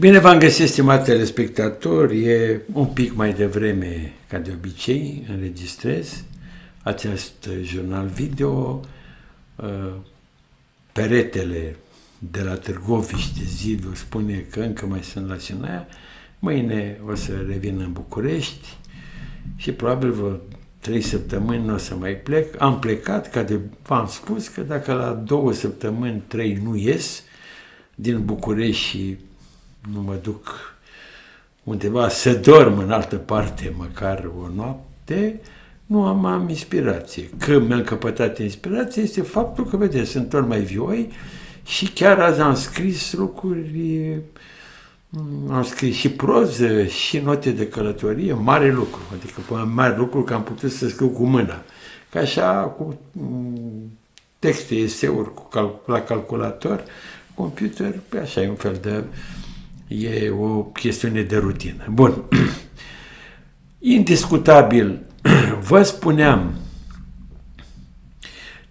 Bine v-am găsit, stimați telespectatori. E un pic mai devreme, ca de obicei, înregistrez acest jurnal video. Uh, peretele de la Târgoviște, zidul, spune că încă mai sunt la Sinaia. Mâine o să revin în București și probabil vreo trei săptămâni nu o să mai plec. Am plecat, ca de v-am spus, că dacă la două săptămâni, trei nu ies din București și nu mă duc undeva să dorm în altă parte, măcar o noapte, nu am, am inspirație. Că mi-am căpătat inspirație este faptul că, vedeți, sunt tot mai vioi și chiar azi am scris lucruri, mm, am scris și proză și note de călătorie, mare lucru, adică mare lucru că am putut să scriu cu mâna. Ca așa, cu mm, texte, eseuri cu cal- la calculator, computer, pe așa e un fel de e o chestiune de rutină. Bun. Indiscutabil, vă spuneam,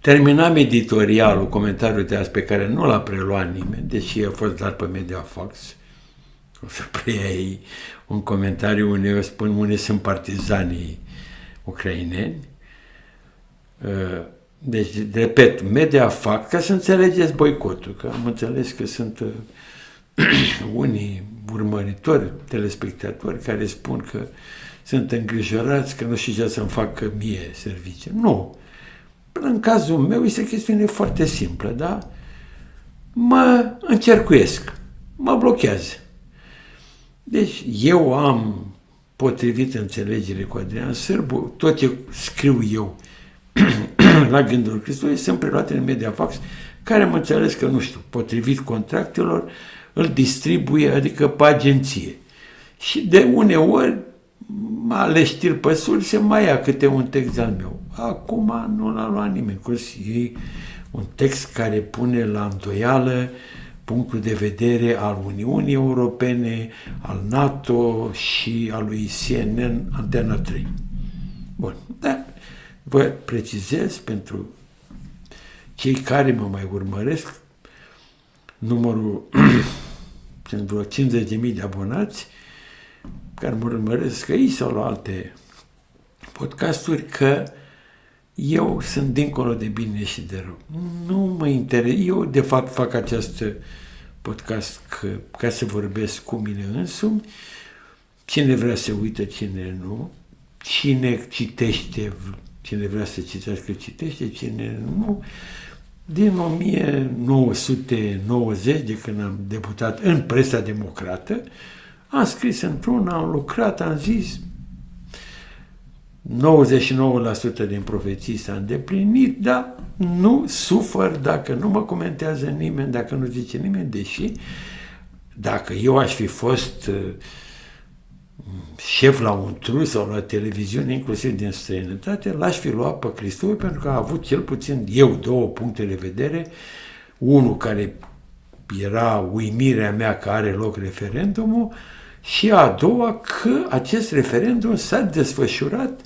terminam editorialul, comentariul de azi pe care nu l-a preluat nimeni, deși a fost dat pe Mediafax. O să preiei un comentariu unde eu spun unde sunt partizanii ucraineni. Uh, deci, repet, Mediafax, ca să înțelegeți boicotul, că am înțeles că sunt uh, unii urmăritori, telespectatori, care spun că sunt îngrijorați că nu știu ce să-mi facă mie serviciu. Nu. În cazul meu este o chestiune foarte simplă, da? Mă încercuiesc, mă blochează. Deci eu am, potrivit înțelegere cu Adrian Sârbu, tot ce scriu eu la Gândul Hristos sunt preluate în Mediafax, care am înțeles că, nu știu, potrivit contractelor, îl distribuie, adică pe agenție. Și de uneori, ales știri pe se mai ia câte un text al meu. Acum nu l-a luat nimeni, cu ei un text care pune la îndoială punctul de vedere al Uniunii Europene, al NATO și al lui CNN Antena 3. Bun, dar vă precizez pentru cei care mă mai urmăresc, numărul sunt vreo 50.000 de abonați care mă urmăresc aici sau la alte podcasturi, că eu sunt dincolo de bine și de rău. Nu mă interesează. Eu, de fapt, fac acest podcast că, ca să vorbesc cu mine însumi. Cine vrea să uită, cine nu. Cine citește, cine vrea să citească, citește, cine nu. Din 1990, de când am debutat în presa democrată, am scris într-una, am lucrat, am zis 99% din profeții s-a îndeplinit, dar nu sufăr dacă nu mă comentează nimeni, dacă nu zice nimeni, deși dacă eu aș fi fost uh, șef la un trus sau la televiziune, inclusiv din străinătate, l-aș fi luat pe Hristos pentru că a avut cel puțin eu două puncte de vedere. Unul care era uimirea mea că are loc referendumul și a doua că acest referendum s-a desfășurat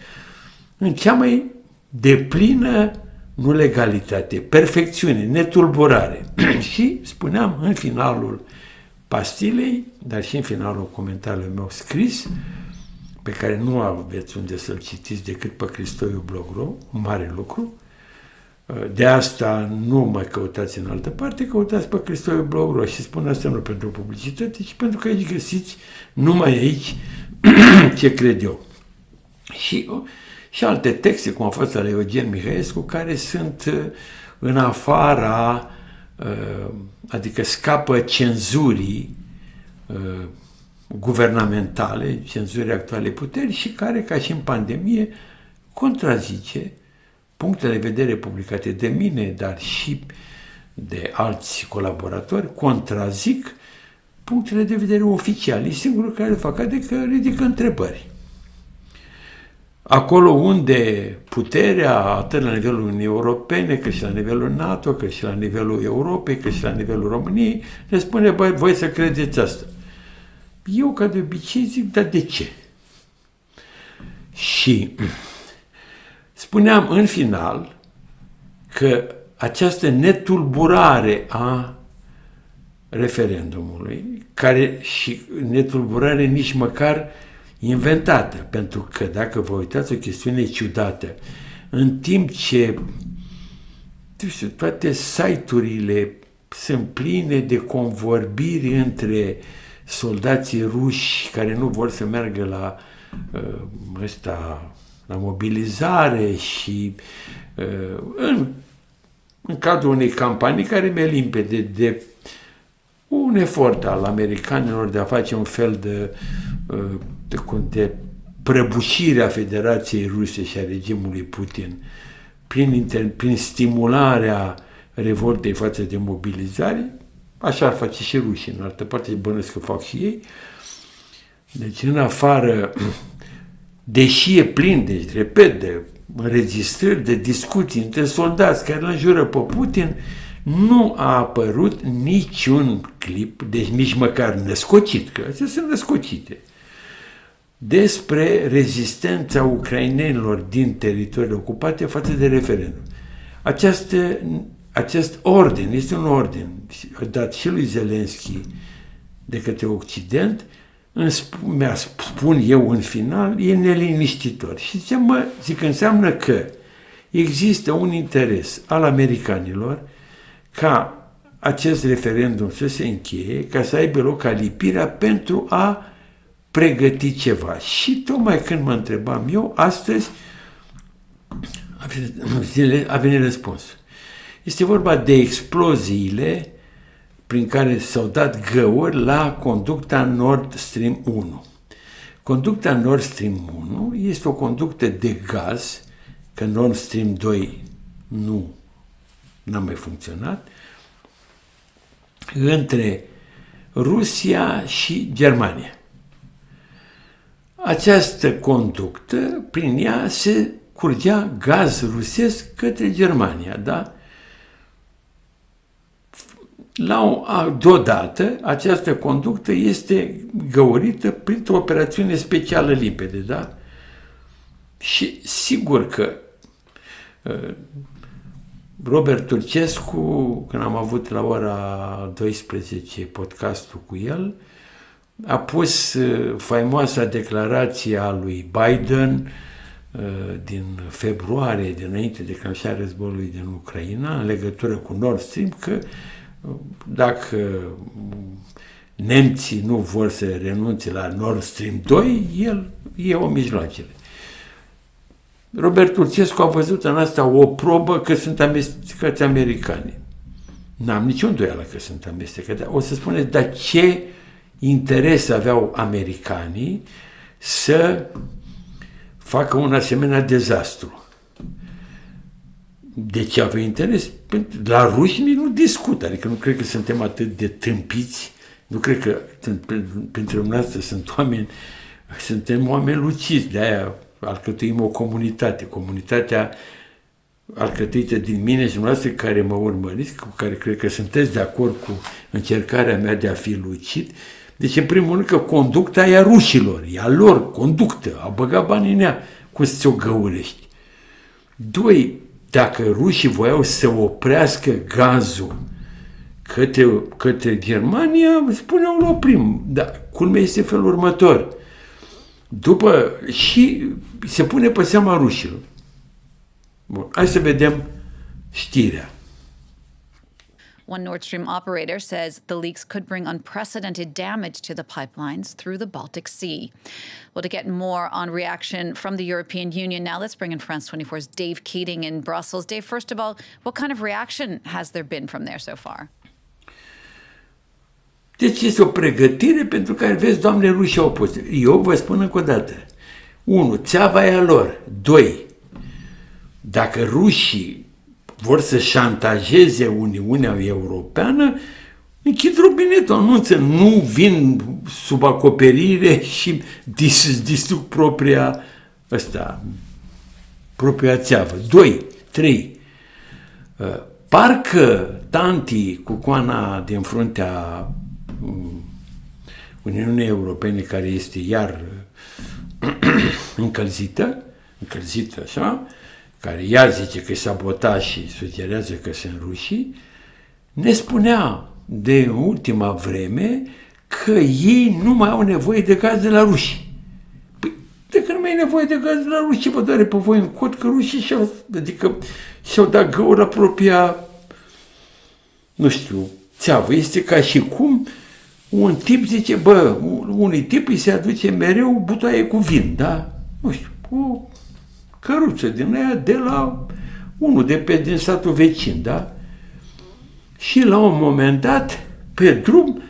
în cea mai deplină nu legalitate, perfecțiune, netulburare. și spuneam în finalul pastilei, dar și în finalul comentariului meu scris, pe care nu aveți unde să-l citiți decât pe Cristoiu Blogro, un mare lucru. De asta nu mai căutați în altă parte, căutați pe Cristoiu Blogro și spun asta nu pentru publicitate, ci pentru că aici găsiți numai aici ce cred eu. Și, și alte texte, cum a fost ale Eugen Mihaescu, care sunt în afara Uh, adică scapă cenzurii uh, guvernamentale, cenzurii actuale puteri și care, ca și în pandemie, contrazice punctele de vedere publicate de mine, dar și de alți colaboratori, contrazic punctele de vedere oficiale. E singurul care le fac, adică ridică întrebări. Acolo unde puterea, atât la nivelul Uniunii Europene, cât și la nivelul NATO, cât și la nivelul Europei, cât și la nivelul României, le spune, băi, voi să credeți asta. Eu, ca de obicei, zic, dar de ce? Și spuneam în final că această netulburare a referendumului, care și netulburare nici măcar inventată, pentru că dacă vă uitați o chestiune ciudată, în timp ce știu, toate site-urile sunt pline de convorbiri între soldații ruși care nu vor să meargă la uh, ăsta, la mobilizare și uh, în, în cadrul unei campanii care mi-e limpede de un efort al americanilor de a face un fel de, uh, de, de prăbușire a Federației Ruse și a regimului Putin prin, inter, prin stimularea revoltei față de mobilizare, așa ar face și rușii, în altă parte bănesc că fac și ei. Deci în afară, deși e plin, deci repet, de înregistrări, de discuții între soldați care îl înjură pe Putin, nu a apărut niciun clip, deci nici măcar născocit, că astea sunt născocite, despre rezistența ucrainenilor din teritoriile ocupate față de referendum. Această, acest ordin este un ordin dat și lui Zelenski de către Occident, mi-a spun eu în final, e neliniștitor. Și zice, mă, zic, înseamnă că există un interes al americanilor ca acest referendum să se încheie, ca să aibă loc alipirea pentru a pregăti ceva. Și tocmai când mă întrebam eu, astăzi a venit, a venit răspunsul. Este vorba de exploziile prin care s-au dat găuri la conducta Nord Stream 1. Conducta Nord Stream 1 este o conductă de gaz, că Nord Stream 2 nu n-a mai funcționat, între Rusia și Germania. Această conductă, prin ea se curgea gaz rusesc către Germania, da? La o, a, deodată, această conductă este găurită printr-o operațiune specială limpede, da? Și sigur că uh, Robert Turcescu, când am avut la ora 12 podcastul cu el, a pus uh, faimoasa declarație a lui Biden uh, din februarie, dinainte de declanșarea războiului din Ucraina, în legătură cu Nord Stream, că uh, dacă nemții nu vor să renunțe la Nord Stream 2, el e o mijloacele. Robert Turcescu a văzut în asta o probă că sunt amestecați americani. N-am nicio îndoială că sunt amestecați. O să spuneți, dar ce interes aveau americanii să facă un asemenea dezastru? De ce aveau interes? La ruși nu discută, adică nu cred că suntem atât de tâmpiți, nu cred că printre noastre sunt oameni, suntem oameni luciți, de aia alcătuim o comunitate. Comunitatea alcătuită din mine și dumneavoastră care mă urmăriți, cu care cred că sunteți de acord cu încercarea mea de a fi lucid. Deci, în primul rând, că conducta e a rușilor, e a lor conductă, a băgat banii în ea, cum să o găurești. Doi, dacă rușii voiau să oprească gazul către, către Germania, spuneau, îl oprim. Dar culmea este felul următor. După, și se pune pe seama rușilor. Bun, hai să vedem știrea. One Nord Stream operator says the leaks could bring unprecedented damage to the pipelines through the Baltic Sea. Well, to get more on reaction from the European Union, now let's bring in France 24's Dave Keating in Brussels. Dave, first of all, what kind of reaction has there been from there so far? Deci este o pregătire pentru care, vezi, doamne, rușii au pus. Eu vă spun încă o dată. Unu, țeava e a lor. Doi, dacă rușii vor să șantajeze Uniunea Europeană, închid robinetul, anunță, nu vin sub acoperire și dis, distrug propria ăsta, propria țeavă. Doi, trei, uh, parcă tanti cu coana din fruntea mm, Uniunii Europene, care este iar încălzită, încălzită așa, care iar zice că e sabotaj și sugerează că sunt rușii, ne spunea de ultima vreme că ei nu mai au nevoie de gaz de la ruși. Păi, de când nu mai e nevoie de gaz de la ruși, ce vă doare pe voi în cot că rușii și-au, adică și-au dat găuri la propria, nu știu, țeavă. Este ca și cum un tip zice, bă, unui tip îi se aduce mereu butoaie cu vin, da? Nu știu, o căruță din aia de la unul de pe din satul vecin, da? Și la un moment dat, pe drum,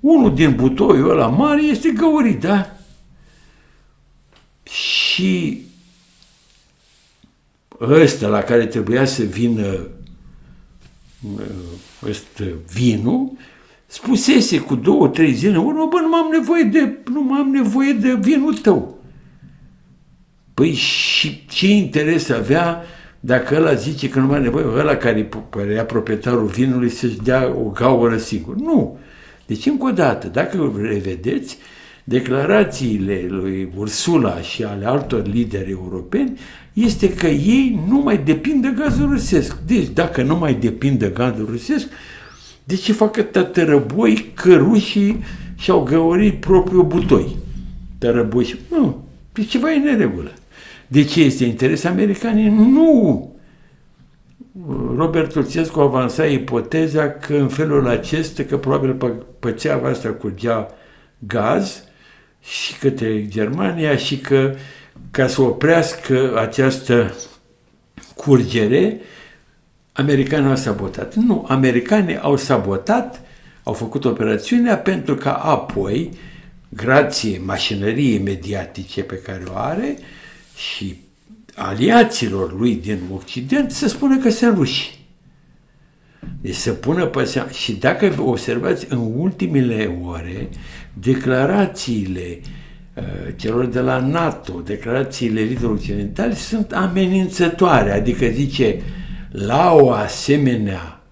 unul din butoiul ăla mare este găurit, da? Și ăsta la care trebuia să vină ăsta vinul, spusese cu două, trei zile în urmă, bă, nu am nevoie de, nu am nevoie de vinul tău. Păi și ce interes avea dacă ăla zice că nu mai are nevoie, ăla care era proprietarul vinului să-și dea o gaură sigur. Nu. Deci, încă o dată, dacă revedeți, declarațiile lui Ursula și ale altor lideri europeni este că ei nu mai depind de gazul rusesc. Deci, dacă nu mai depind de gazul rusesc, de ce facă atâta tărăboi că rușii și-au găurit propriul butoi? Tărăboi și... Nu, pe ceva e neregulă. De ce este interes americanii? Nu! Robert Tulțescu avansa ipoteza că în felul acesta, că probabil pe, pe țeava asta curgea gaz și către Germania și că ca să oprească această curgere, americanii au sabotat. Nu, americanii au sabotat, au făcut operațiunea pentru ca apoi, grație mașinăriei mediatice pe care o are și aliaților lui din Occident, să spună că sunt ruși. Deci să pună pe seama. Și dacă observați în ultimele ore, declarațiile uh, celor de la NATO, declarațiile liderilor occidentali sunt amenințătoare, adică zice la o asemenea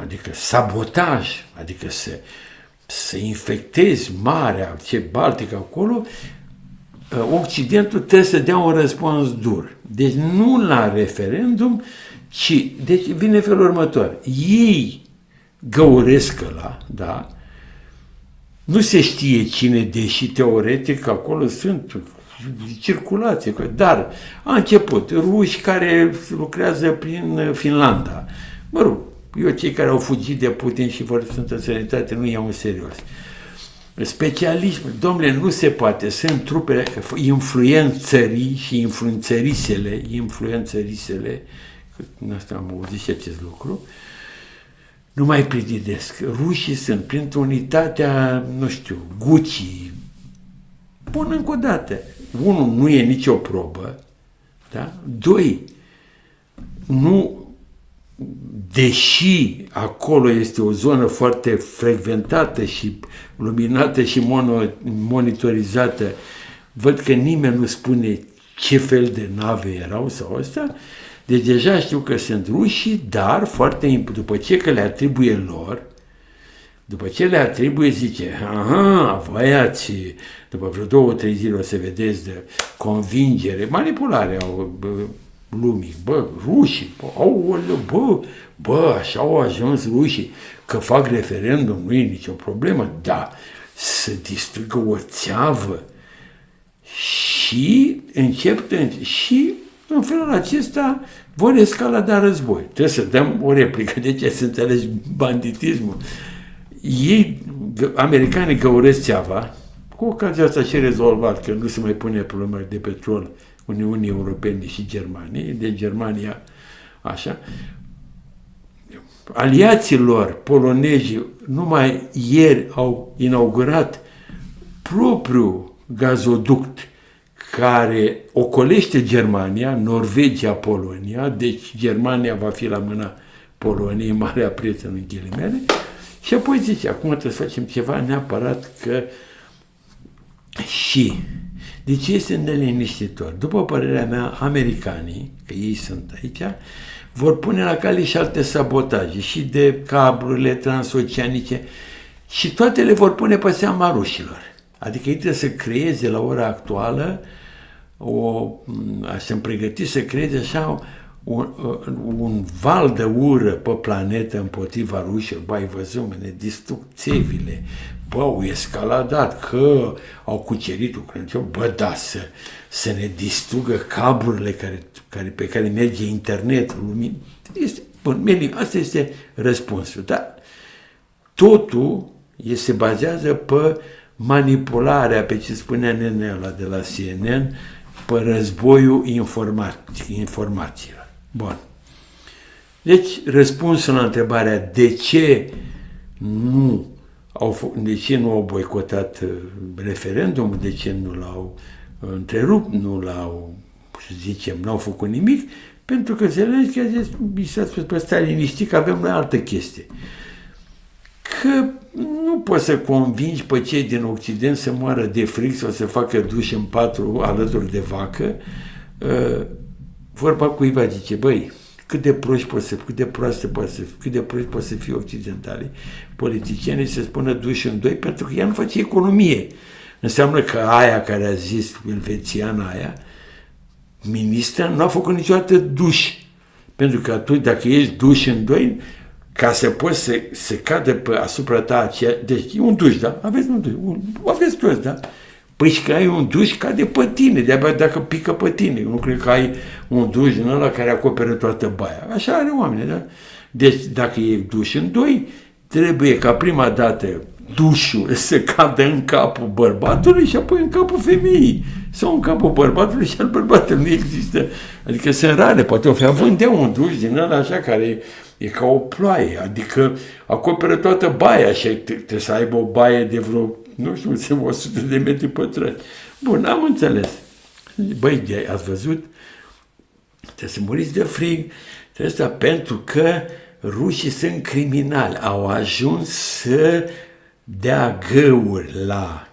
adică sabotaj, adică să, să infectezi Marea, ce Baltică acolo, Occidentul trebuie să dea un răspuns dur. Deci nu la referendum, ci, deci vine felul următor. Ei găuresc la, da, nu se știe cine, deși teoretic acolo sunt circulație, dar a început ruși care lucrează prin Finlanda. Mă rog, eu cei care au fugit de Putin și vor sunt sănătate nu iau în serios. Specialism, domnule, nu se poate. Sunt trupele, influențării și influențărisele, influențărisele, asta am auzit și acest lucru, nu mai pregătesc. Rușii sunt printr-o unitatea, nu știu, Gucci. Bun, încă o dată. Unul, nu e nicio probă. Da? Doi, nu deși acolo este o zonă foarte frecventată și luminată și mono, monitorizată, văd că nimeni nu spune ce fel de nave erau sau asta, deci deja știu că sunt ruși, dar foarte după ce că le atribuie lor, după ce le atribuie, zice, aha, voi ați, după vreo două, trei zile o să vedeți de convingere, manipulare au lumii. Bă, rușii, bă, au, bă, bă, așa au ajuns rușii, că fac referendum, nu e nicio problemă, da, să distrugă o țeavă și încep și în felul acesta vor escalada război. Trebuie să dăm o replică. De ce să înțelegi banditismul? Ei, americanii găuresc țeava, cu ocazia asta și rezolvat, că nu se mai pune problema de petrol Uniunii Europene și Germaniei, de Germania, așa, aliaților polonezi numai ieri au inaugurat propriul gazoduct care ocolește Germania, Norvegia, Polonia, deci Germania va fi la mâna Poloniei, marea prietenă în ghilimele, și apoi zice, acum trebuie să facem ceva neapărat că și de ce este neliniștitor? După părerea mea, americanii, că ei sunt aici, vor pune la cale și alte sabotaje, și de cablurile transoceanice, și toate le vor pune pe seama rușilor. Adică ei trebuie să creeze la ora actuală, o, să-mi pregăti să creeze așa un, un val de ură pe planetă împotriva rușilor. Bă, ai văzut, ne distrug țevile. Bă, au escaladat, că au cucerit Ucraina. Bă, da, să, să ne distrugă cablurile care, care, pe care merge internetul, lumină. Este, bun, asta este răspunsul. Da? Totul se bazează pe manipularea, pe ce spunea Nenela de la CNN, pe războiul informatic, informațiilor. Bun. Deci, răspunsul la întrebarea de ce nu au, de ce nu au boicotat uh, referendumul, de ce nu l-au uh, întrerupt, nu l-au, să zicem, nu au făcut nimic, pentru că Zelenski a zis, mi s-a spus, pe stai liniștit că avem noi altă chestie. Că nu poți să convingi pe cei din Occident să moară de fric sau să facă duș în patru alături de vacă. Uh, vorba cuiva zice, băi, cât de proști pot să, cât de proaste pot să, cât de proști pot să fie occidentali, politicienii să spună duși în doi, pentru că ea nu face economie. Înseamnă că aia care a zis, elvețiana aia, ministra, nu a făcut niciodată duș. Pentru că atunci, dacă ești duș în doi, ca să poți să, să cadă pe asupra ta aceea, deci e un duș, da? Aveți un duș, un, aveți toți, da? Păi și că ai un duș cade pe tine, de-abia dacă pică pe tine. Eu nu cred că ai un duș din ăla care acoperă toată baia. Așa are oameni, da? Deci dacă e duș în doi, trebuie ca prima dată dușul să cadă în capul bărbatului și apoi în capul femeii. Sau în capul bărbatului și al bărbatului. Nu există. Adică sunt rare. Poate o fi având de un duș din ăla așa care e ca o ploaie. Adică acoperă toată baia și trebuie să aibă o baie de vreo nu știu, 100 de metri pătrați. Bun, am înțeles. Băi, ați văzut? Trebuie să muriți de frig, trebuie să, pentru că rușii sunt criminali, au ajuns să dea găuri la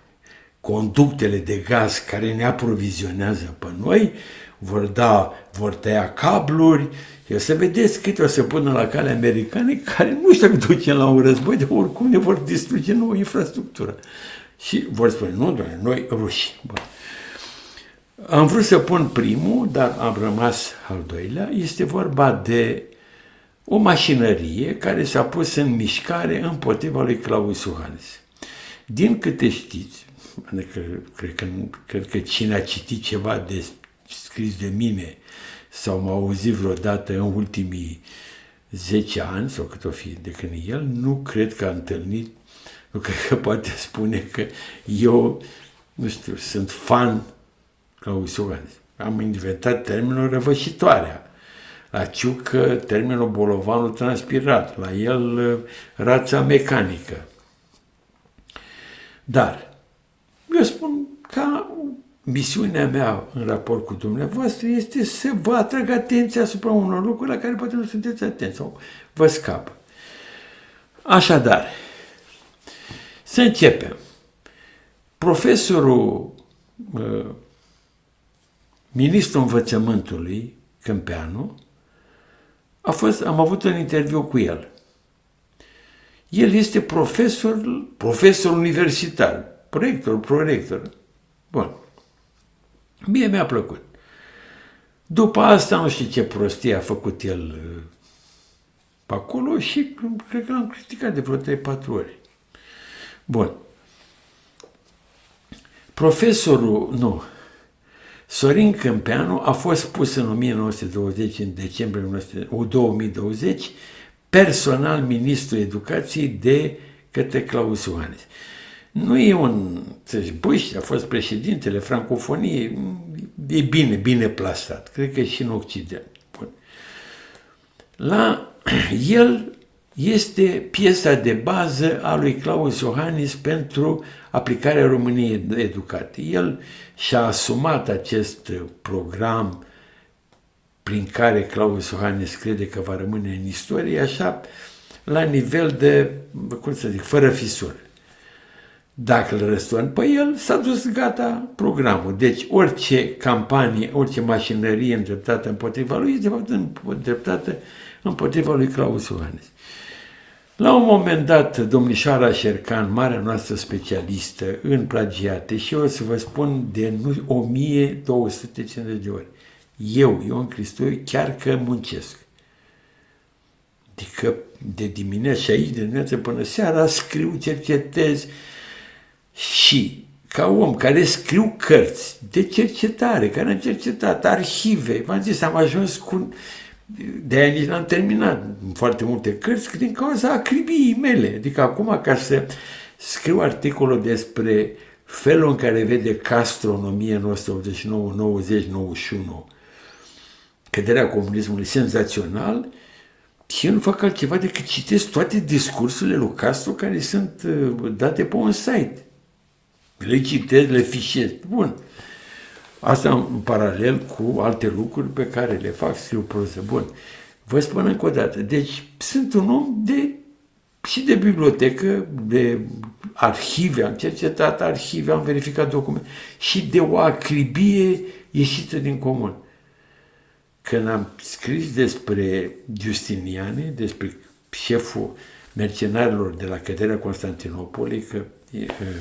conductele de gaz care ne aprovizionează pe noi, vor da, vor tăia cabluri, eu să vedeți câte o să pună la cale americane care nu știu dacă ducem la un război, de oricum ne vor distruge nouă infrastructură. Și vor spune, nu, doamne, noi ruși. Bă. Am vrut să pun primul, dar am rămas al doilea. Este vorba de o mașinărie care s-a pus în mișcare împotriva lui Claus Iohannis. Din câte știți, adică cred că, cred că cine a citit ceva de scris de mine sau m-a auzit vreodată în ultimii 10 ani sau cât o fi de când el, nu cred că a întâlnit nu cred că poate spune că eu, nu știu, sunt fan Claus Iohannis. Am inventat termenul răvășitoarea. La Ciucă, termenul bolovanul transpirat. La el, rața mecanică. Dar, eu spun ca misiunea mea în raport cu dumneavoastră este să vă atrag atenția asupra unor lucruri la care poate nu sunteți atenți sau vă scapă. Așadar, să începem. Profesorul, uh, ministrul învățământului, Câmpeanu, a fost, am avut un interviu cu el. El este profesor, profesor universitar, proiector, prorector. Bun. Mie mi-a plăcut. După asta nu știu ce prostie a făcut el uh, pe acolo și cred că l-am criticat de vreo 3-4 ori. Bun. Profesorul, nu, Sorin Câmpeanu a fost pus în 1920, în decembrie 2020, personal ministru educației de către Claus Iohannis. Nu e un, să Bush a fost președintele francofoniei, e bine, bine plasat, cred că și în Occident. Bun. La el este piesa de bază a lui Claus Iohannis pentru aplicarea României educate. El și-a asumat acest program prin care Claus Iohannis crede că va rămâne în istorie, așa, la nivel de, cum să zic, fără fisuri. Dacă îl răsturnă pe el, s-a dus gata programul. Deci orice campanie, orice mașinărie îndreptată împotriva lui, este de fapt îndreptată împotriva lui Claus Iohannis. La un moment dat, domnișoara Șercan, marea noastră specialistă în plagiate, și eu o să vă spun de 1250 de ori, Eu, Ion Cristoiu, chiar că muncesc. Adică de dimineață și aici, de dimineață până seara, scriu, cercetez și ca om care scriu cărți de cercetare, care am cercetat arhive, v-am zis, am ajuns cu... De aia nici n-am terminat foarte multe cărți din cauza acribiei mele. Adică acum ca să scriu articolul despre felul în care vede Castro în 1989, 90, 91 căderea comunismului senzațional, și eu nu fac altceva decât citesc toate discursurile lui Castro care sunt uh, date pe un site. Le citesc, le fișez. Bun. Asta în paralel cu alte lucruri pe care le fac, scriu proză. Bun. Vă spun încă o dată. Deci sunt un om de și de bibliotecă, de arhive, am cercetat arhive, am verificat documente și de o acribie ieșită din comun. Când am scris despre Justiniane, despre șeful mercenarilor de la căderea Constantinopolului, că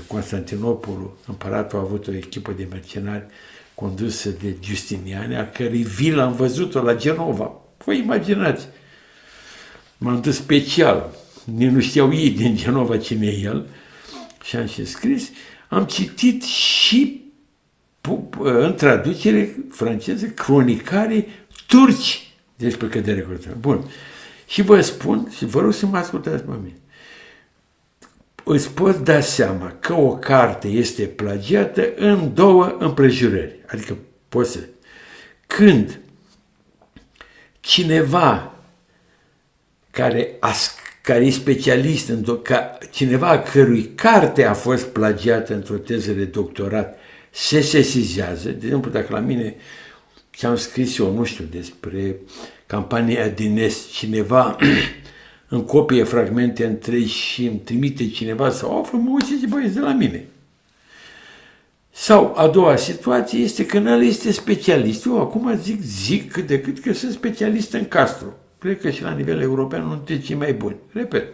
Constantinopolul, împăratul a avut o echipă de mercenari condusă de Justiniane, a cărei vilă am văzut-o la Genova. Vă imaginați! M-am dus special, nici nu știau ei din Genova cine e el, și am și scris. Am citit și în traducere franceză cronicare turci despre căderea Constantinopolului. Bun. Și vă spun, și vă rog să mă ascultați pe mine, îți poți da seama că o carte este plagiată în două împrejurări. Adică poți să... Când cineva care, a, care e specialist, în ca, cineva a cărui carte a fost plagiată într-o teză de doctorat, se sesizează, de exemplu, dacă la mine ce-am scris eu, nu știu, despre campania din Est, cineva îmi copie fragmente întregi și îmi trimite cineva sau află, mă uite ce băieți de la mine. Sau a doua situație este că el este specialist. Eu acum zic, zic cât de cât că sunt specialist în Castro. Cred că și la nivel european nu sunt cei mai buni. Repet.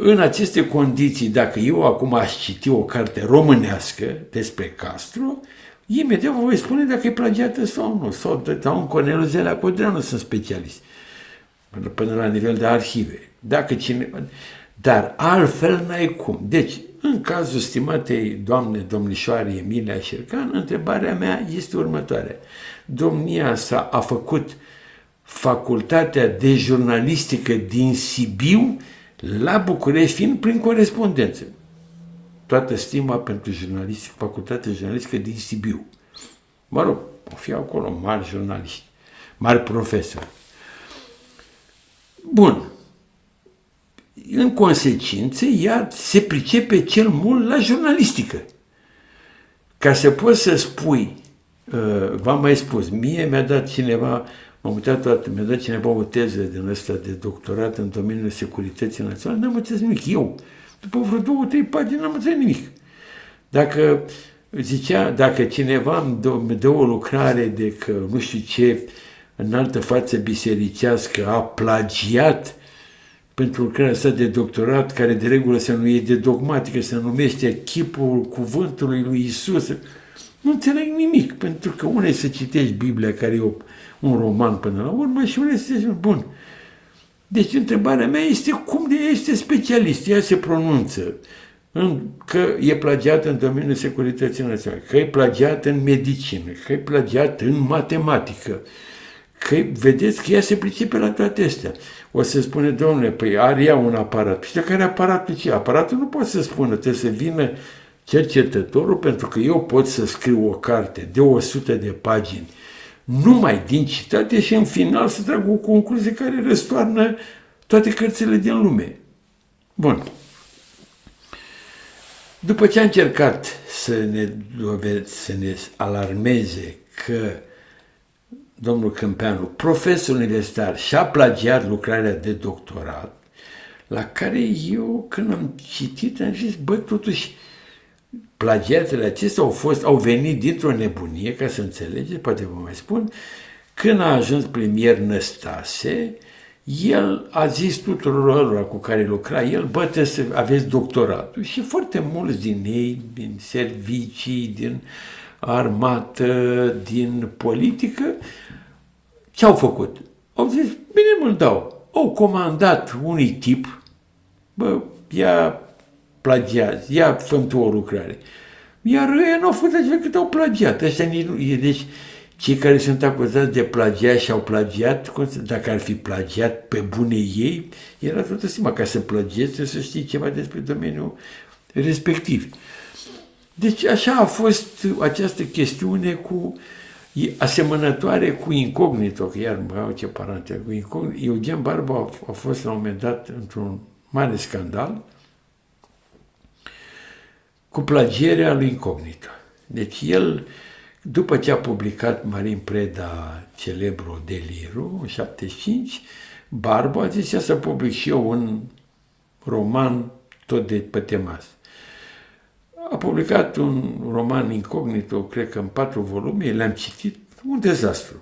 În aceste condiții, dacă eu acum aș citi o carte românească despre Castro, imediat vă voi spune dacă e plagiată sau nu. Sau, sau un Corneliu Zelea Codreanu sunt specialiști până la nivel de arhive. Dacă cine... Dar altfel n-ai cum. Deci, în cazul stimatei doamne domnișoare Emilia Șercan, întrebarea mea este următoarea. Domnia sa a făcut facultatea de jurnalistică din Sibiu la București, fiind prin corespondență. Toată stima pentru jurnalistică, facultatea jurnalistică din Sibiu. Mă rog, o fi acolo mari jurnaliști, mari profesori. Bun. În consecință, ea se pricepe cel mult la jurnalistică. Ca să poți să spui, uh, v-am mai spus, mie mi-a dat cineva, m-am uitat toată, mi-a dat cineva o teză din ăsta de doctorat în domeniul securității naționale, n-am înțeles nimic. Eu, după vreo două, trei pagini, n-am înțeles nimic. Dacă zicea, dacă cineva îmi dă, îmi dă o lucrare de că nu știu ce, în altă față bisericească a plagiat pentru lucrarea sa de doctorat, care de regulă se numește de dogmatică, se numește chipul cuvântului lui Isus. Nu înțeleg nimic, pentru că unei să citești Biblia, care e un roman până la urmă, și unei să citești, bun. Deci întrebarea mea este cum de este specialist, ea se pronunță în, că e plagiat în domeniul securității naționale, că e plagiat în medicină, că e plagiat în matematică, că vedeți că ea se pricepe la toate astea. O să spune, domnule, păi are ea un aparat. Și care aparatul ce? Aparatul nu poate să spună, trebuie să vină cercetătorul, pentru că eu pot să scriu o carte de 100 de pagini, numai din citate și în final să trag o concluzie care răstoarnă toate cărțile din lume. Bun. După ce a încercat să ne, să ne alarmeze că domnul Câmpeanu, profesor universitar, și-a plagiat lucrarea de doctorat, la care eu, când am citit, am zis, bă, totuși, plagiatele acestea au, fost, au venit dintr-o nebunie, ca să înțelegeți, poate vă mai spun, când a ajuns premier Năstase, el a zis tuturor lor cu care lucra el, bă, trebuie să aveți doctoratul. Și foarte mulți din ei, din servicii, din uh, armată, din politică, ce au făcut? Au zis, bine mă dau. Au comandat unui tip, bă, ia plagiați, ia fă o lucrare. Iar ei nu au făcut așa cât au plagiat. Ăștia nici nu, deci cei care sunt acuzați de plagiat și au plagiat, dacă ar fi plagiat pe bune ei, era toată sima. Ca să plagiezi trebuie să știi ceva despre domeniul respectiv. Deci așa a fost această chestiune cu asemănătoare cu incognito, că iar mă iau ce parante, cu incognito. Eugen Barba a, a fost la un moment dat într-un mare scandal cu plagierea lui incognito. Deci el, după ce a publicat Marin Preda celebru Deliru, în 75, Barba a zis să public și eu un roman tot de pe temas. A publicat un roman incognito, cred că în patru volume, le-am citit, un dezastru,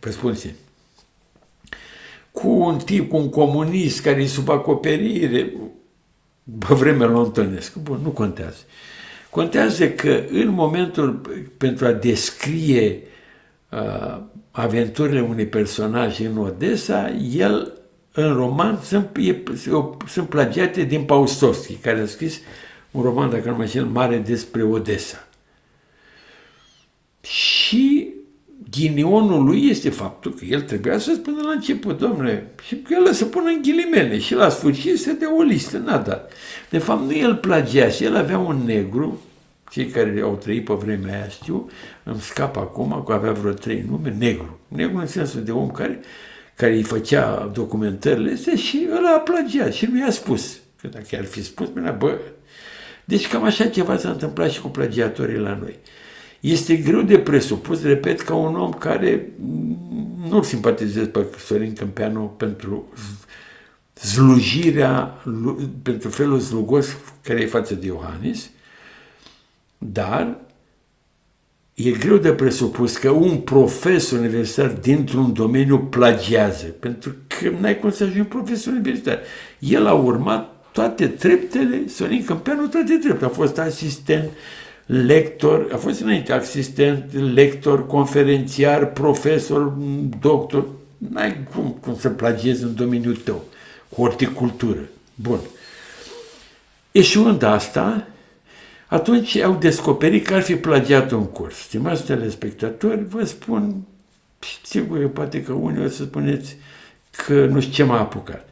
vă spun sincer. Cu un tip, cu un comunist care e sub acoperire, pe vremea lui Antonescu, bun, nu contează. Contează că în momentul pentru a descrie uh, aventurile unui personaj în Odessa, el în roman sunt, e, sunt plagiate din Paustovski, care a scris un roman, dacă nu mă înșel, mare despre Odessa. Și ghinionul lui este faptul că el trebuia să spună la început, domnule, și că el să pună în ghilimele și la sfârșit să dea o listă, n-a dat. De fapt, nu el plagea și el avea un negru, cei care au trăit pe vremea aia știu, îmi scap acum, că avea vreo trei nume, negru. Negru în sensul de om care, care îi făcea documentările astea și ăla a plagiat și nu i-a spus. Că dacă ar fi spus, mâna, bă, deci cam așa ceva s-a întâmplat și cu plagiatorii la noi. Este greu de presupus, repet, ca un om care nu-l simpatizez pe Sorin Câmpeanu pentru zlujirea, pentru felul zlugos care e față de Iohannis, dar e greu de presupus că un profesor universitar dintr-un domeniu plagiază, pentru că n-ai cum să ajungi profesor universitar. El a urmat toate treptele, Sorin Câmpeanu toate treptele. A fost asistent, lector, a fost înainte asistent, lector, conferențiar, profesor, doctor. N-ai cum, cum să plagiezi în domeniul tău, cu horticultură. Bun. Eșuând asta, atunci au descoperit că ar fi plagiat un curs. Stimați telespectatori, vă spun, sigur, poate că unii o să spuneți că nu știu ce m-a apucat.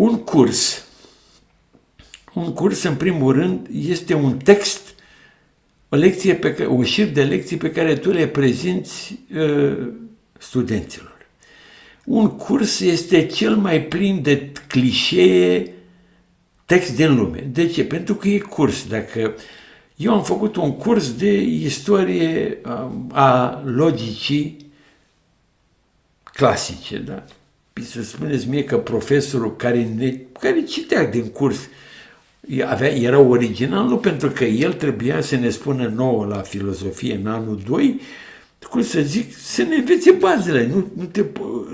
Un curs un curs, în primul rând, este un text, o lecție pe care, un șir de lecții pe care tu le prezinți uh, studenților. Un curs este cel mai plin de clișee text din lume. De ce? Pentru că e curs. Dacă eu am făcut un curs de istorie um, a logicii clasice, da? Să spuneți mie că profesorul care, ne, care citea din curs avea, era original nu pentru că el trebuia să ne spună nouă la filozofie în anul 2, cum să zic, să ne învețe bazele. Nu, nu te,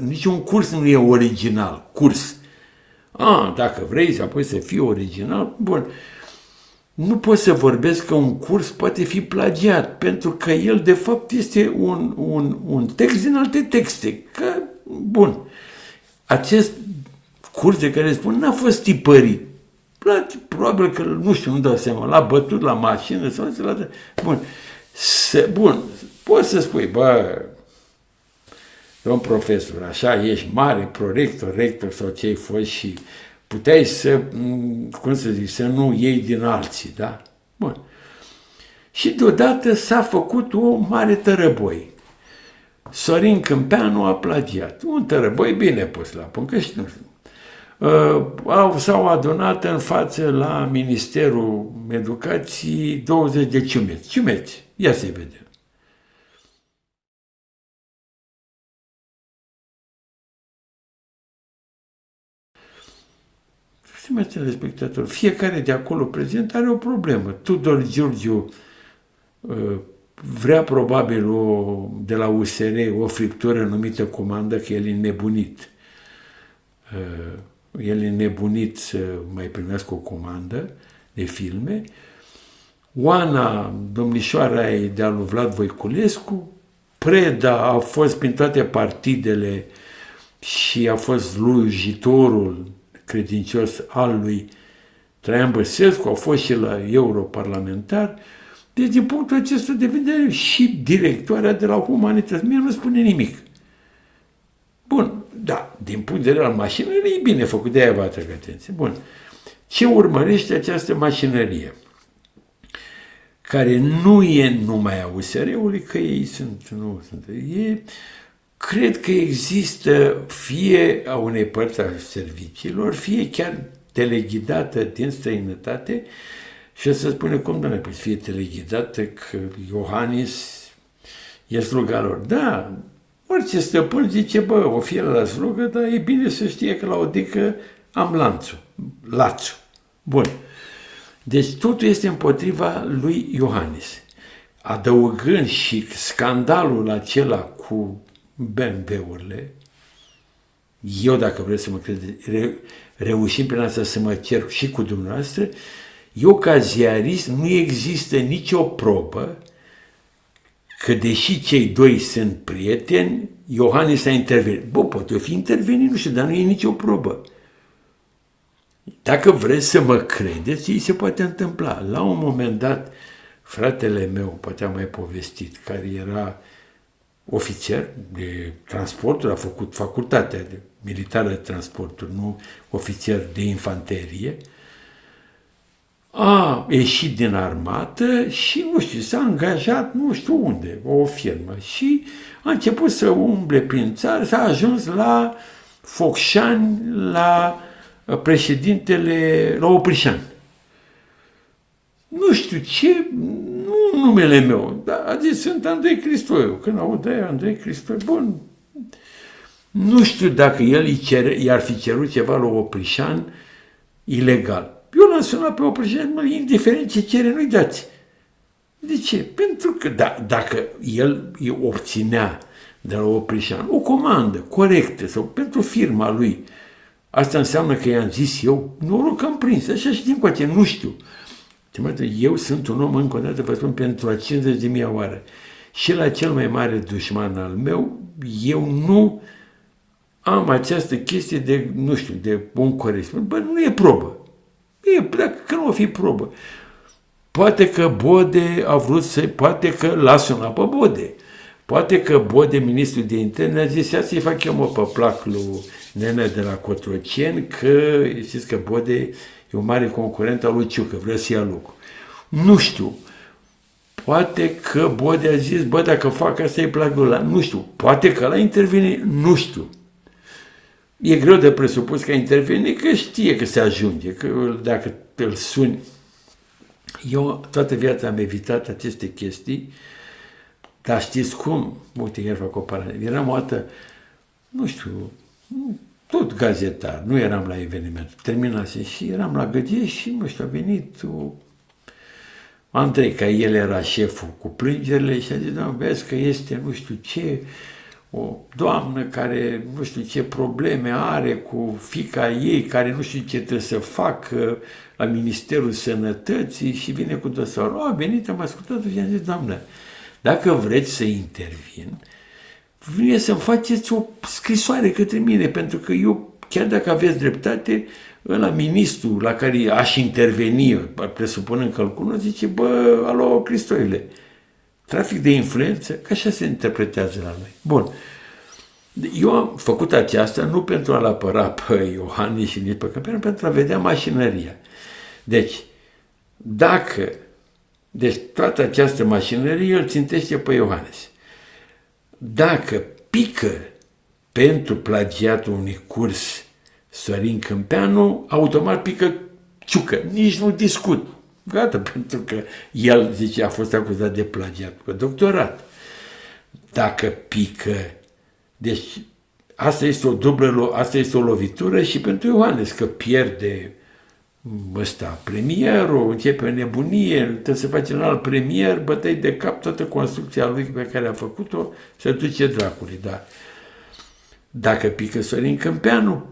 niciun curs nu e original. Curs. A, dacă vrei să apoi să fii original, bun. Nu pot să vorbesc că un curs poate fi plagiat, pentru că el, de fapt, este un, un, un text din alte texte. Că, bun, acest curs de care spun n-a fost tipărit probabil că, nu știu, nu dau seama, l-a bătut la mașină sau la... Bun, se, bun, poți să spui, bă, domn profesor, așa, ești mare prorector, rector sau ce ai fost și puteai să, cum să zic, să nu iei din alții, da? Bun. Și deodată s-a făcut o mare tărăboi. Sorin Câmpeanu a plagiat. Un tărăboi bine pus la punct, că și nu știu Uh, au, s-au adunat în față la Ministerul Educației 20 de ciumeți. Ciumeți, ia să-i vedem. Stimați telespectatori, fiecare de acolo prezent are o problemă. Tudor Giurgiu uh, vrea probabil o, de la USR o friptură numită comandă, că el e nebunit. Uh, el e nebunit să mai primească o comandă de filme. Oana, domnișoara ei de-a lui Vlad Voiculescu, Preda a fost prin toate partidele și a fost slujitorul credincios al lui Traian Băsescu, a fost și la europarlamentar. Deci, din punctul acesta de vedere, și directoarea de la Humanități, mie nu spune nimic. Bun, da, din punct de vedere al mașinării, e bine făcut, de aia vă atrag atenție. Bun. Ce urmărește această mașinărie? Care nu e numai a USR-ului, că ei sunt, nu sunt, e, cred că există fie a unei părți a serviciilor, fie chiar teleghidată din străinătate și să spune cum, doamne, păi fie teleghidată că Iohannis e sluga lor. Da, orice stăpân zice, bă, o fie la slugă, dar e bine să știe că la o dică am lanțul, lațul. Bun. Deci totul este împotriva lui Iohannis. Adăugând și scandalul acela cu BMW-urile, eu, dacă vreți să mă credeți, re, reușim prin asta să mă cer și cu dumneavoastră, eu ca ziarist nu există nicio probă că deși cei doi sunt prieteni, Iohannis a intervenit. Bă, poate fi intervenit, nu știu, dar nu e nicio probă. Dacă vreți să mă credeți, ei se poate întâmpla. La un moment dat, fratele meu, poate am mai povestit, care era ofițer de transporturi, a făcut facultatea de militară de transporturi, nu ofițer de infanterie, a ieșit din armată și, nu știu, s-a angajat nu știu unde, o firmă și a început să umble prin țară, s-a ajuns la Focșani, la președintele, la Oprișan. Nu știu ce, nu numele meu, dar a zis, sunt Andrei Cristoiu. Când aud aia, Andrei Cristoiu, bun, nu știu dacă el i-ar fi cerut ceva la Oprișan ilegal. Eu l-am sunat pe Oprișan, mă, indiferent ce cere, nu-i dați. De ce? Pentru că da, dacă el obținea de la Oprișan o comandă corectă sau pentru firma lui, asta înseamnă că i-am zis eu, noroc că am prins, așa și din coace, nu știu. Eu sunt un om, încă o dată vă spun, pentru a 50 de mii oară. Și la cel mai mare dușman al meu, eu nu am această chestie de, nu știu, de un corespund. Bă, nu e probă. E, dacă că nu o fi probă. Poate că Bode a vrut să, poate că l-a sunat pe Bode. Poate că Bode, ministrul de interne, a zis, să-i fac eu mă pe plac lui Nenea de la Cotroceni, că știți că Bode e un mare concurent al lui Ciucă, vrea să ia lucru. Nu știu. Poate că Bode a zis, bă, dacă fac asta e plac lui Nu știu. Poate că l-a intervenit, nu știu. E greu de presupus că intervine, că știe că se ajunge, că dacă îl suni. Eu toată viața am evitat aceste chestii, dar știți cum? Uite, iar fac o paralelă. Eram o dată, nu știu, tot gazetar, nu eram la eveniment, terminase și eram la Găgeș și, nu știu, a venit o Andrei, că el era șeful cu plângerile și a zis, da, vezi că este nu știu ce, o doamnă care nu știu ce probleme are cu fica ei, care nu știu ce trebuie să facă la Ministerul Sănătății și vine cu dosarul. A venit, am ascultat și am zis, doamnă, dacă vreți să intervin, vine să-mi faceți o scrisoare către mine, pentru că eu, chiar dacă aveți dreptate, ăla ministru la care aș interveni, presupunând că îl cunosc, zice, bă, alo, Cristoile, trafic de influență, că așa se interpretează la noi. Bun. Eu am făcut aceasta nu pentru a-l apăra pe Iohannis și nici pe Căpeanu, pentru a vedea mașinăria. Deci, dacă, deci toată această mașinărie îl țintește pe Iohannis. Dacă pică pentru plagiatul unui curs Sorin Câmpeanu, automat pică ciucă, nici nu discut. Gata, pentru că el, zice, a fost acuzat de plagiat, cu doctorat. Dacă pică, deci asta este o dublă, asta este o lovitură și pentru Iohannes, că pierde ăsta, premierul, începe nebunie, trebuie să face un alt premier, bătăi de cap toată construcția lui pe care a făcut-o, se duce dracului, da. Dacă pică Sorin Câmpeanu,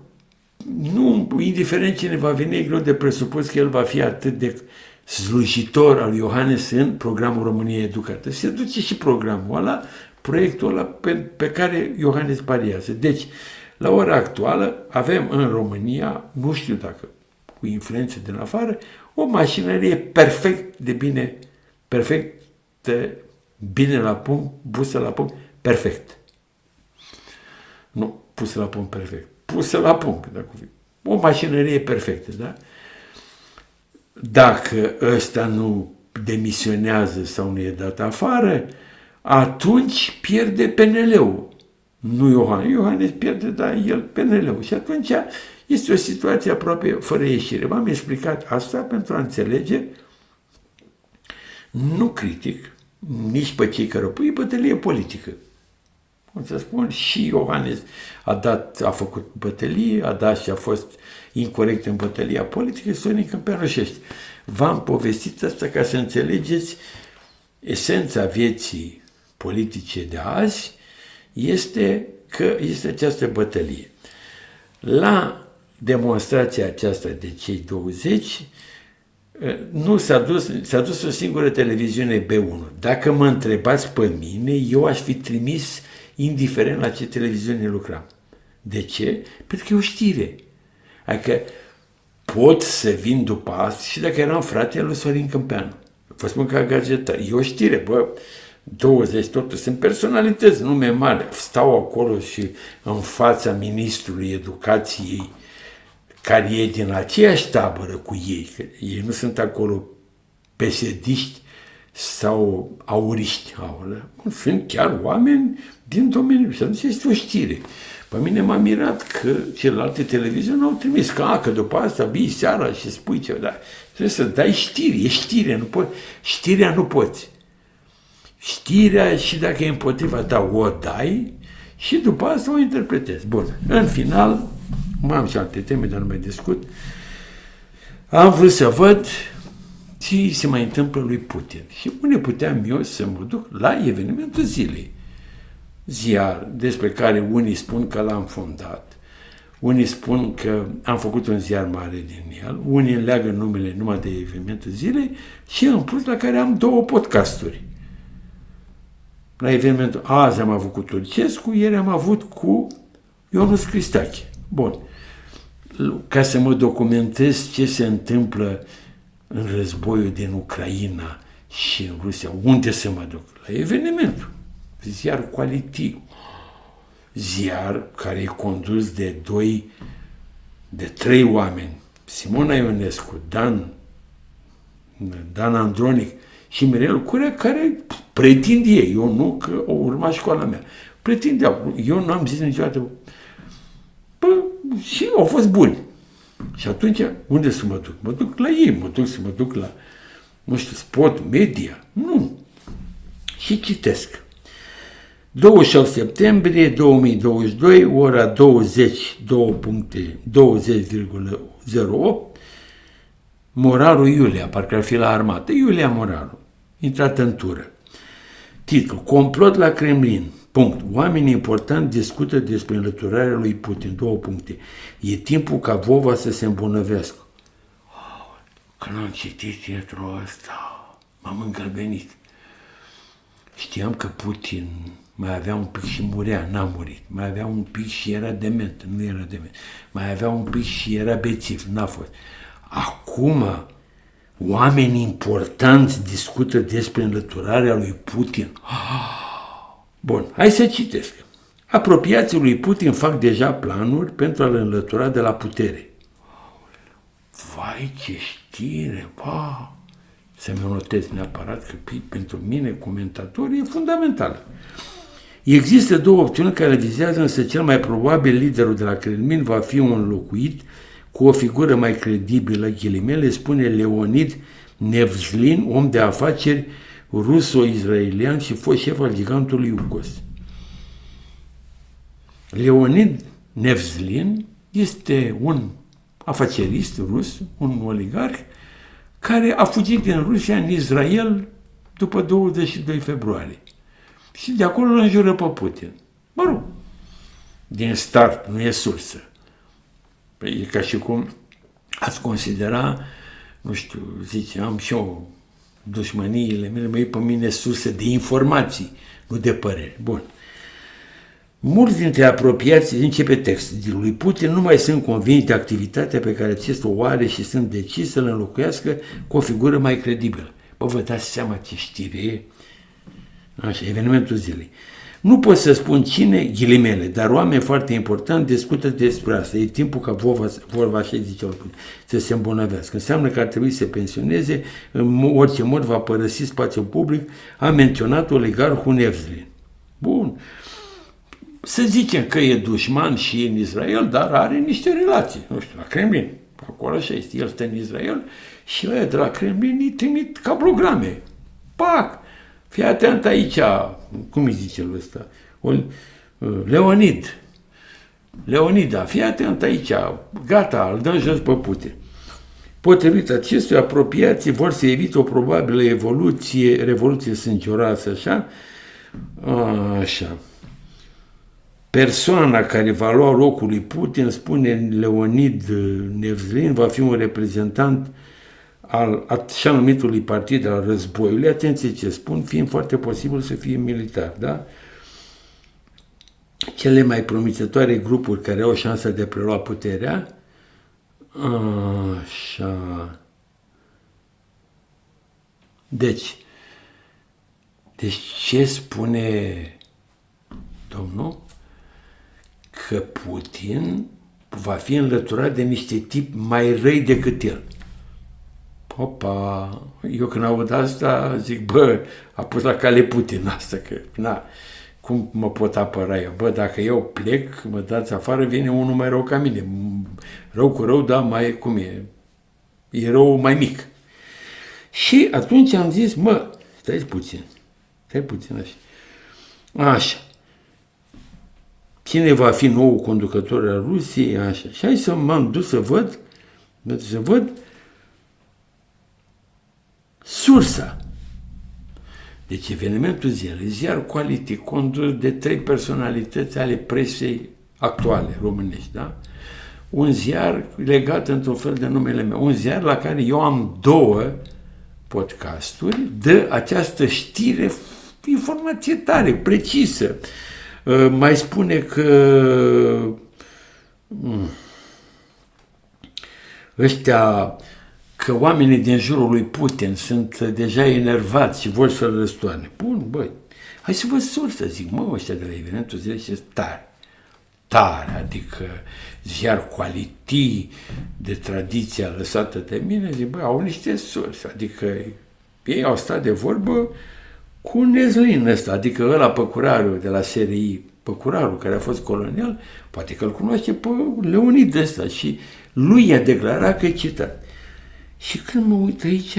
nu, indiferent cine va veni, e greu de presupus că el va fi atât de slujitor al Iohannes în programul România Educată. Se duce și programul ăla, proiectul ăla pe, pe care Iohannes pariază. Deci, la ora actuală avem în România, nu știu dacă cu influențe din afară, o mașinărie perfect de bine, perfect de bine la punct, pusă la punct, perfect. Nu, pusă la punct perfect. Pusă la punct, dacă O mașinărie perfectă, da? Dacă ăsta nu demisionează sau nu e dat afară, atunci pierde PNL-ul. Nu Iohan. Iohannes pierde, dar el PNL-ul. Și atunci este o situație aproape fără ieșire. V-am explicat asta pentru a înțelege, nu critic, nici pe cei care o pui bătălie politică. O să spun, și Iohannes a dat, a făcut bătălie, a dat și a fost incorrect în bătălia politică, Sorin Câmpeanoșești. V-am povestit asta ca să înțelegeți esența vieții politice de azi este că este această bătălie. La demonstrația aceasta de cei 20, nu s-a dus, s-a dus o singură televiziune B1. Dacă mă întrebați pe mine, eu aș fi trimis indiferent la ce televiziune lucram. De ce? Pentru că e o știre. Adică pot să vin după asta și dacă eram frate lui Sorin Câmpeanu. Vă spun ca gazetar. E o știre, bă, 20 totul, sunt personalități, nume mari. Stau acolo și în fața ministrului educației care e din aceeași tabără cu ei, că ei nu sunt acolo pesediști sau auriști, aulă. sunt chiar oameni din domeniul și atunci este o știre. Pe mine m-a mirat că celelalte televiziuni au trimis, că, a, că după asta vii seara și spui ceva, dar trebuie să dai știri, e știre, nu poți, știrea nu poți. Știrea și dacă e împotriva ta o dai și după asta o interpretezi. Bun, în final, mai am și alte teme, dar nu mai discut. Am vrut să văd ce se mai întâmplă lui Putin. Și unde puteam eu să mă duc la evenimentul zilei. Ziar despre care unii spun că l-am fondat, unii spun că am făcut un ziar mare din el, unii leagă numele numai de evenimentul zilei și în plus la care am două podcasturi. La evenimentul azi am avut cu Turcescu, ieri am avut cu Ionus Cristache. Bun ca să mă documentez ce se întâmplă în războiul din Ucraina și în Rusia. Unde să mă duc? La evenimentul. Ziar quality. Ziar care e condus de doi, de trei oameni. Simona Ionescu, Dan, Dan Andronic și Mirel Curea, care pretind ei. Eu nu, că au urmat școala mea. Pretindeau. Eu nu am zis niciodată Bă, și au fost buni. Și atunci, unde să mă duc? Mă duc la ei, mă duc să mă duc la, nu știu, sport, media. Nu. Și citesc. 28 septembrie 2022, ora 20, 20,08, Moraru Iulia, parcă ar fi la armată. Iulia Moraru, intrat în tură. Titlu, Complot la Kremlin. Punct. Oamenii importanti discută despre înlăturarea lui Putin. Două puncte. E timpul ca Vova să se îmbunăvească. Oh, când am citit titlul ăsta, m-am îngălbenit. Știam că Putin mai avea un pic și murea, n-a murit. Mai avea un pic și era dement, nu era dement. Mai avea un pic și era bețiv, n-a fost. Acum, oameni importanți discută despre înlăturarea lui Putin. Oh, Bun, hai să citesc. Apropiații lui Putin fac deja planuri pentru a-l înlătura de la putere. Vai, ce știre, ba! Să mi-o notez neapărat că pentru mine, comentator, e fundamental. Există două opțiuni care vizează, însă cel mai probabil liderul de la Kremlin va fi un înlocuit cu o figură mai credibilă, ghilimele, spune Leonid Nevzlin, om de afaceri ruso-izraelian și fost șef al gigantului Iugos. Leonid Nevzlin este un afacerist rus, un oligarh, care a fugit din Rusia în Israel după 22 februarie. Și de acolo îl înjură pe Putin. Mă rog, din start, nu e sursă. Păi e ca și cum ați considera nu știu, zice, am și eu dușmăniile mele, mai pe mine surse de informații, nu de păreri. Bun. Mulți dintre apropiații, începe textul lui Putin, nu mai sunt convinși de activitatea pe care acesta o are și sunt decis să-l înlocuiască cu o figură mai credibilă. Bă, vă dați seama ce știre e? Așa, evenimentul zilei. Nu pot să spun cine, ghilimele, dar oameni foarte importanti discută despre asta. E timpul ca vorba, vorba așa zice să se îmbolnăvească. Înseamnă că ar trebui să se pensioneze, în orice mod va părăsi spațiul public, a menționat oligarhul Nevzlin. Bun. Să zicem că e dușman și în Israel, dar are niște relații. Nu știu, la Kremlin. Acolo așa este. El stă în Israel și ăia de la Kremlin îi trimit cablograme. Pac! Fii atent aici, cum îi zice el ăsta? Uh, Leonid. Leonida, fii atent aici, gata, îl dăm jos pe Putin. Potrivit acestui apropiații vor să evite o probabilă evoluție, revoluție sângioasă, așa? Așa. Persoana care va lua locul lui Putin, spune Leonid Nevzlin, va fi un reprezentant al așa numitului partid al războiului, atenție ce spun, fiind foarte posibil să fie militar, da? Cele mai promițătoare grupuri care au șansa de a prelua puterea, așa... Deci, deci ce spune domnul? Că Putin va fi înlăturat de niște tip mai răi decât el. Opa, eu când aud asta zic, bă, a pus la cale Putin asta, că na, cum mă pot apăra eu? Bă, dacă eu plec, mă dați afară, vine unul mai rău ca mine. Rău cu rău, da, mai cum e? E rău mai mic. Și atunci am zis, mă, stai puțin, stai puțin așa. Așa. Cine va fi nou conducător al Rusiei? Așa. Și hai să m-am dus să văd, să văd sursa. Deci evenimentul zilei, ziar Quality, condus de trei personalități ale presei actuale românești, da? Un ziar legat într-un fel de numele meu, un ziar la care eu am două podcasturi de această știre, informație tare, precisă. Uh, mai spune că mm, ăștia că oamenii din jurul lui Putin sunt deja enervați și vor să-l răstoarne. Bun, băi, hai să vă sursă, zic, mă, ăștia de la evenimentul zilei și tare. Tare, adică ziar quality de tradiția lăsată de mine, zic, băi, au niște surse, adică ei au stat de vorbă cu Nezlin ăsta, adică ăla păcurarul de la SRI, păcurarul care a fost colonial, poate că îl cunoaște pe Leonid ăsta și lui i-a declarat că e citat. Și când mă uit aici,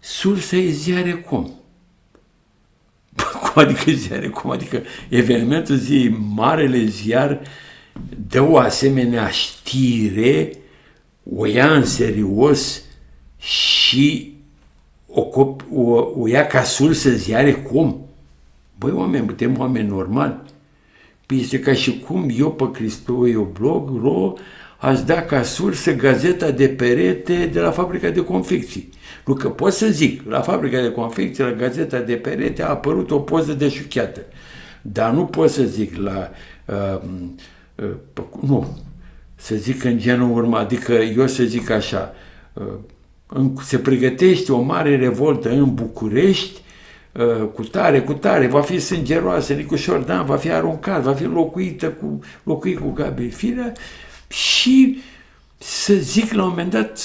sursa e ziare cum? Cum adică ziare cum? Adică evenimentul zilei, marele ziar, dă o asemenea știre, o ia în serios și o, o, o ia ca sursă ziare cum? Băi, oameni, putem oameni normali. Păi este ca și cum eu pe Cristoio blog, ro, aș da ca sursă gazeta de perete de la fabrica de confecții. Nu că pot să zic, la fabrica de confecții, la gazeta de perete a apărut o poză de șucheată. Dar nu pot să zic la... Uh, uh, nu, să zic în genul urmă, adică eu să zic așa, uh, se pregătește o mare revoltă în București, uh, cu tare, cu tare, va fi sângeroasă, Nicu Șordan va fi aruncat, va fi locuită cu, locuit cu Gabi Firea și să zic la un moment dat,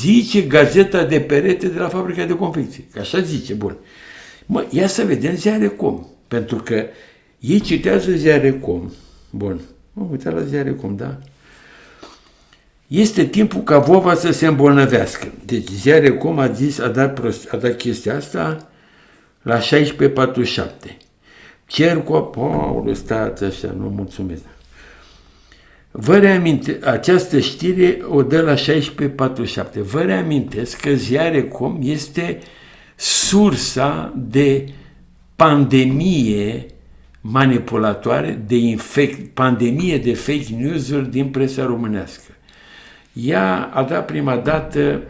zice gazeta de perete de la fabrica de confecții. Că așa zice, bun. Mă, ia să vedem ziare cum. Pentru că ei citează ziare cum. Bun. Mă uita la ziare cum, da? Este timpul ca Vova să se îmbolnăvească. Deci ziare cum a zis, a dat, prost, a dat chestia asta la 16.47. Cer cu... Oh, stați așa, nu mulțumesc. Vă reaminte, această știre o dă la 1647. Vă reamintesc că Ziare.com este sursa de pandemie manipulatoare, de infect, pandemie de fake news-uri din presa românească. ea a dat prima dată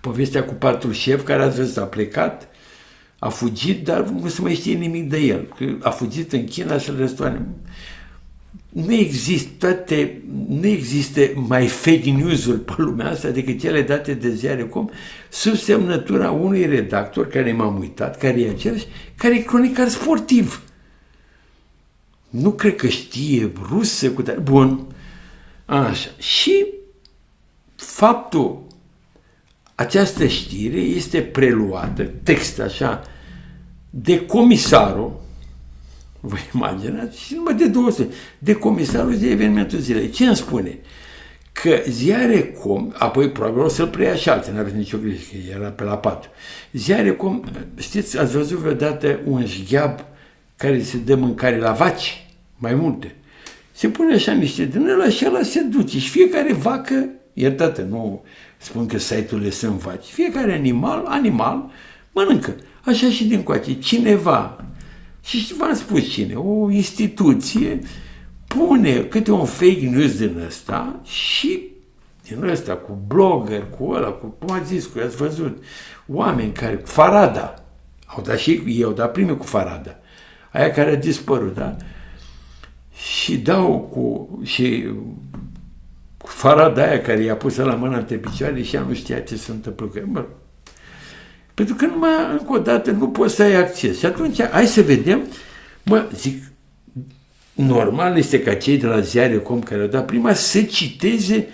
povestea cu Patrușev, care a văzut, a plecat, a fugit, dar nu se mai știe nimic de el. Că a fugit în China să-l răstoarne. Nu există toate, nu există mai fake news-uri pe lumea asta decât cele date de ziare cum sub semnătura unui redactor care m-am uitat, care e același, care e cronicar sportiv. Nu cred că știe rusă cu tare. Bun. Așa. Și faptul, această știre este preluată, text așa, de comisarul, vă imaginați, și numai de două zi, de comisarul de evenimentul zilei. Ce îmi spune? Că ziare com, apoi probabil o să-l preia și alții, n-aveți nicio grijă, că era pe la pat. Ziare com, știți, ați văzut vreodată un șgheab care se dă mâncare la vaci? Mai multe. Se pune așa niște din ăla și ăla se duce și fiecare vacă, iertate, nu spun că site-urile sunt vaci, fiecare animal, animal, mănâncă. Așa și din coace. Cineva, și v-am spus cine, o instituție, pune câte un fake news din ăsta și din ăsta, cu blogger, cu ăla, cu, cum ați zis, cu ați văzut, oameni care, cu Farada, au dat și ei, au dat primul cu Farada, aia care a dispărut, da? Și dau cu, și cu Farada aia care i-a pus la mână între picioare și ea nu știa ce se întâmplă cu el. Pentru că numai, încă o dată, nu poți să ai acces. Și atunci, hai să vedem, mă, zic, normal este ca cei de la ziare com care au dat prima să citeze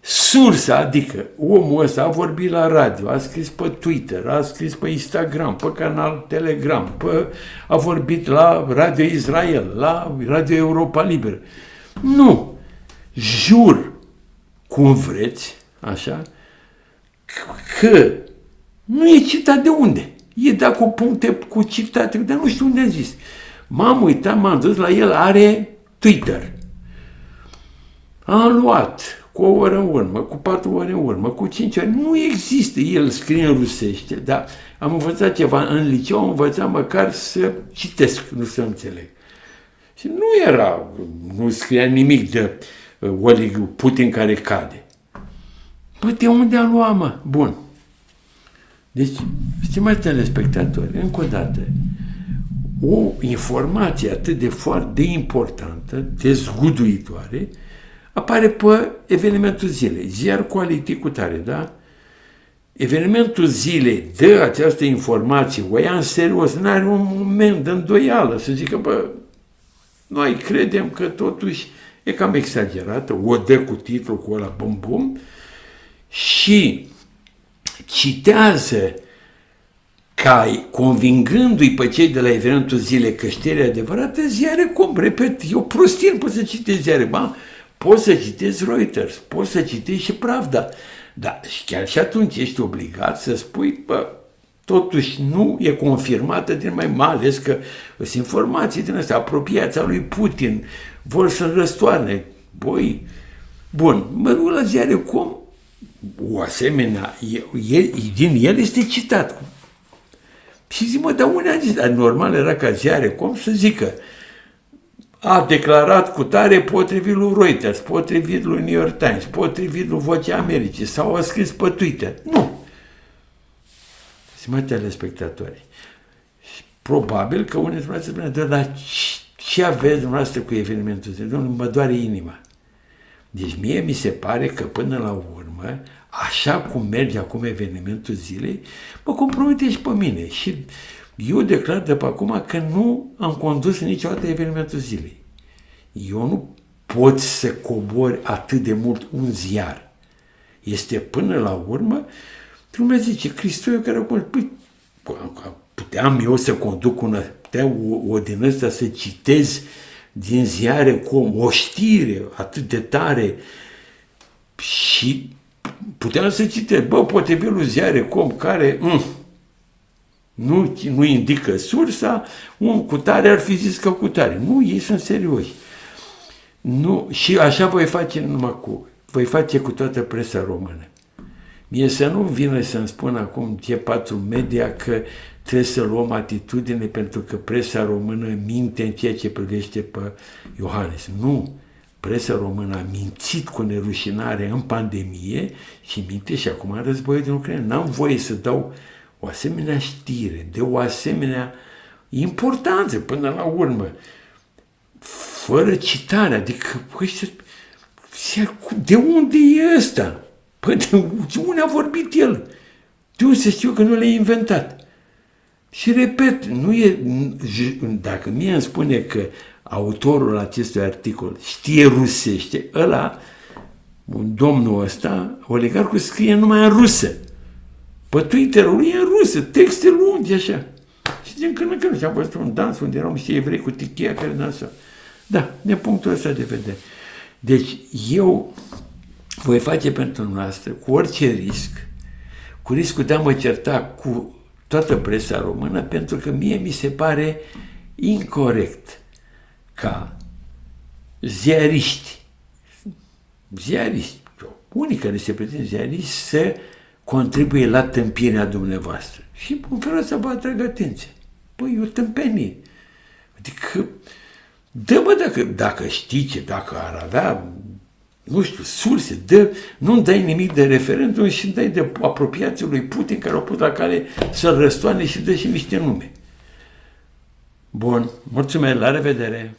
sursa, adică omul ăsta a vorbit la radio, a scris pe Twitter, a scris pe Instagram, pe canal Telegram, pe, a vorbit la Radio Israel, la Radio Europa Liberă. Nu! Jur, cum vreți, așa, că nu e citat de unde. E dat cu puncte, cu citate, dar nu știu unde a zis. M-am uitat, m-am dus la el, are Twitter. Am luat cu o oră în urmă, cu patru ore în urmă, cu cinci ore. Nu există. El scrie în rusește, dar am învățat ceva. În liceu am învățat măcar să citesc, nu să înțeleg. Și nu era, nu scria nimic de uh, Putin care cade. Păi de unde a luat, mă? Bun. Deci, stimați telespectatori, încă o dată, o informație atât de foarte importantă, dezguduitoare, apare pe evenimentul zilei, ziar Quality cu tare, da? Evenimentul zilei dă această informație, o ia în serios, nu are un moment de îndoială, să zică, bă, noi credem că totuși e cam exagerată, o dă cu titlul cu ăla bum bum. Și citează ca convingându-i pe cei de la evenimentul zile că știrea adevărată, ziare cum, repet, eu prostie nu pot să citesc ziare, ba, poți să citesc Reuters, poți să citești și Pravda, dar și chiar și atunci ești obligat să spui, bă, totuși nu e confirmată din mai mai ales că sunt informații din astea, apropiați a lui Putin, vor să-l răstoarne. Băi, bun, mă duc la ziare cum o asemenea, el, din el este citat. Și zic, mă, dar unde a zis? Dar normal era ca ziare, cum să zică, a declarat cu tare potrivit lui Reuters, potrivit lui New York Times, potrivit lui Vocea Americii, sau a scris pe Twitter. Nu. Stimați telespectatori, și probabil că unii dintre să spună, dar ce aveți dumneavoastră cu evenimentul ăsta? Domnule, mă doare inima. Deci mie mi se pare că până la urmă, așa cum merge acum evenimentul zilei, mă compromite și pe mine. Și eu declar de pe acum că nu am condus niciodată evenimentul zilei. Eu nu pot să cobor atât de mult un ziar. Este până la urmă, lumea zice, Cristoiu care acum, păi, puteam eu să conduc una, puteam o, o din ăsta să citez uh, din ziare cu o știre atât de tare și puteam să citesc, bă, potrivitul ziare com care mm, nu, nu indică sursa, un cutare ar fi zis că cutare. Nu, ei sunt serioși. Nu, și așa voi face numai cu, voi face cu toată presa română. Mie să nu vină să-mi spun acum ce patru media că trebuie să luăm atitudine pentru că presa română minte în ceea ce privește pe Iohannis. Nu! Presa română a mințit cu nerușinare în pandemie și minte și acum în războiul din Ucraina. N-am voie să dau o asemenea știre, de o asemenea importanță până la urmă, fără citare, adică de unde e ăsta? Păi de unde a vorbit el? De unde să știu că nu l-a inventat? Și repet, nu e, dacă mie îmi spune că autorul acestui articol știe rusește, ăla, un domnul ăsta, oligarcul scrie numai în rusă. Pe Twitter-ul e în rusă, texte lungi așa. Și din când în când și am văzut un dans unde erau niște evrei cu tichia care dansau. Da, de punctul ăsta de vedere. Deci eu voi face pentru noastră, cu orice risc, cu riscul de a mă certa cu toată presa română, pentru că mie mi se pare incorrect ca ziariști, ziariști, unii care se pretind ziariști, să contribuie la tâmpirea dumneavoastră. Și în felul ăsta vă atrag atenție. Păi, e o tâmpenie. Adică, dă-mă dacă, dacă știi ce, dacă ar avea, nu știu, surse, dă, nu dai nimic de referendum și dai de apropiații lui Putin care au pus la care să-l răstoane și dă și niște nume. Bun, mulțumesc, la revedere!